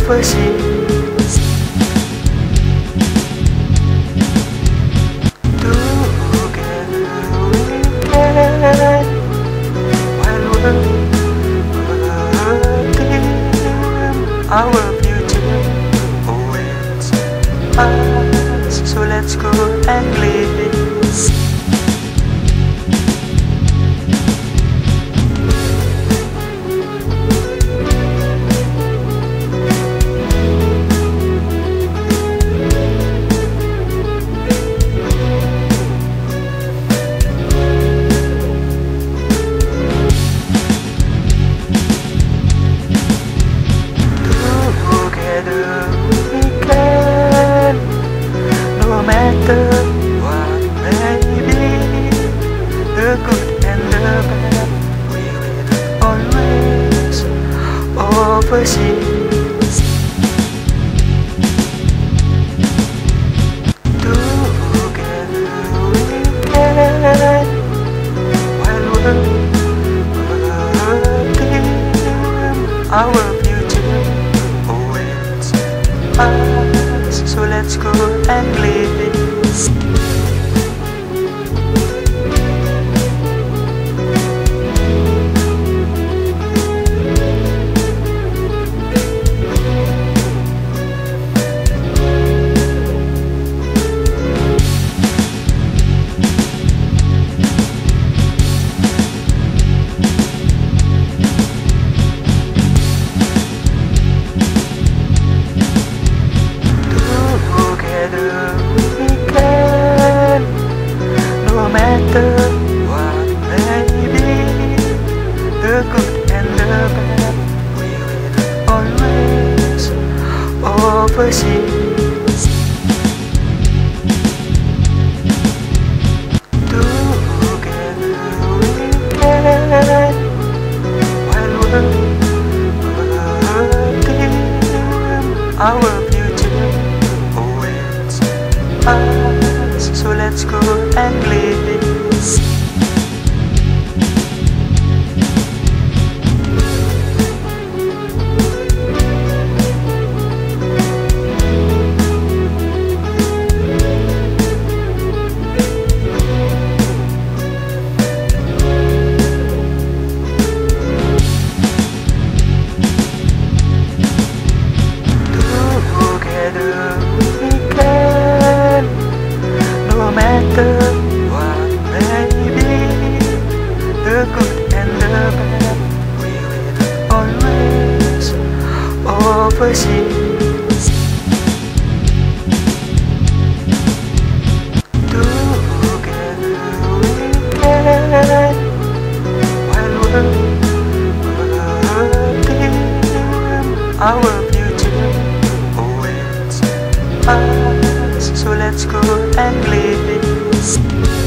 overseas Together we When we're team, Our beauty awaits So let's go and live the good and the bad. We will always oversee. Together we can, while working our future awaits us. So let's go and live. Together Together we can, while working our future awaits us. So let's go and live. good and the and we will always overseas. Together we can, When we're team, our future awaits us. So let's go and live it.